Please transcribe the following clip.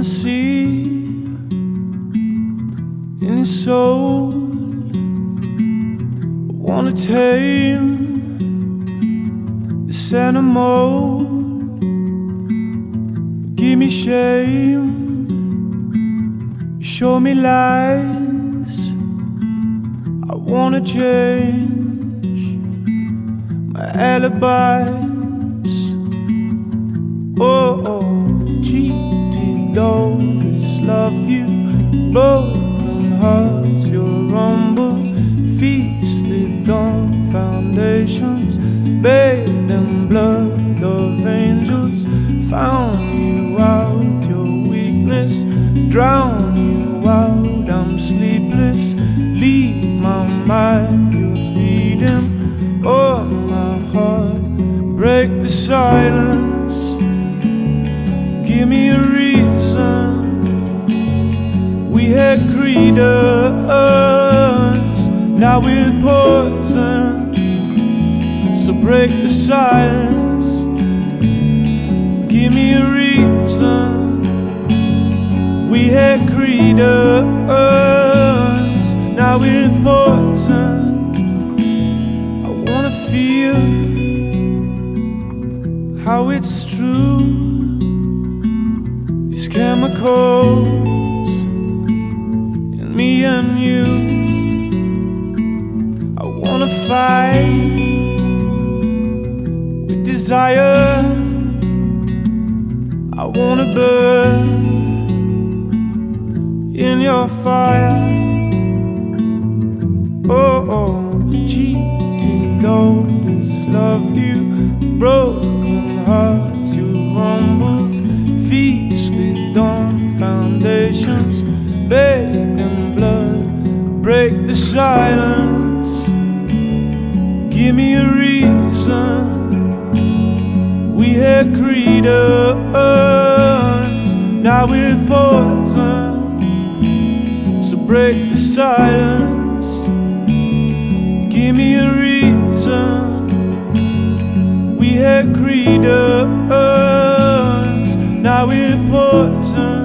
wanna see in your soul. I wanna tame this animal. Give me shame, show me lies. I wanna change my alibis. Oh, oh daughters loved you, broken hearts, your rumble feasted on foundations, bathed in blood of angels, found you out, your weakness, drown you out. I'm sleepless, leave my mind, you're feeding on oh, my heart, break the silence. Give me a reason. Credence, now we're poison. So break the silence. Give me a reason. We had credence, now we're poison. I wanna feel how it's true. These chemicals fight with desire. I wanna burn in your fire. Oh, oh, cheating daughters loved you, broken hearts you humbled, feasted on foundations, bathed in blood. Break the silence, give me a reason. We had credence, now we're poison. So break the silence, give me a reason. We had credence, now we're poison.